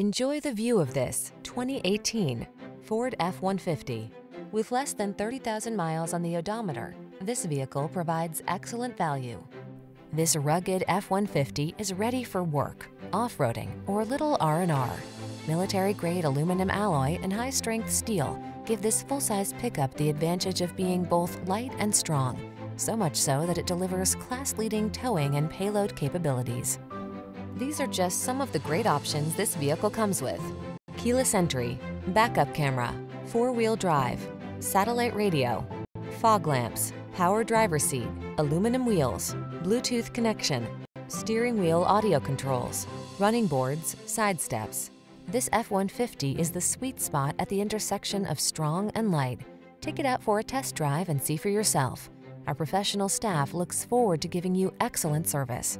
Enjoy the view of this 2018 Ford F-150. With less than 30,000 miles on the odometer, this vehicle provides excellent value. This rugged F-150 is ready for work, off-roading, or little R&R. Military-grade aluminum alloy and high-strength steel give this full-size pickup the advantage of being both light and strong, so much so that it delivers class-leading towing and payload capabilities. These are just some of the great options this vehicle comes with. Keyless entry, backup camera, four-wheel drive, satellite radio, fog lamps, power driver seat, aluminum wheels, Bluetooth connection, steering wheel audio controls, running boards, side steps. This F-150 is the sweet spot at the intersection of strong and light. Take it out for a test drive and see for yourself. Our professional staff looks forward to giving you excellent service.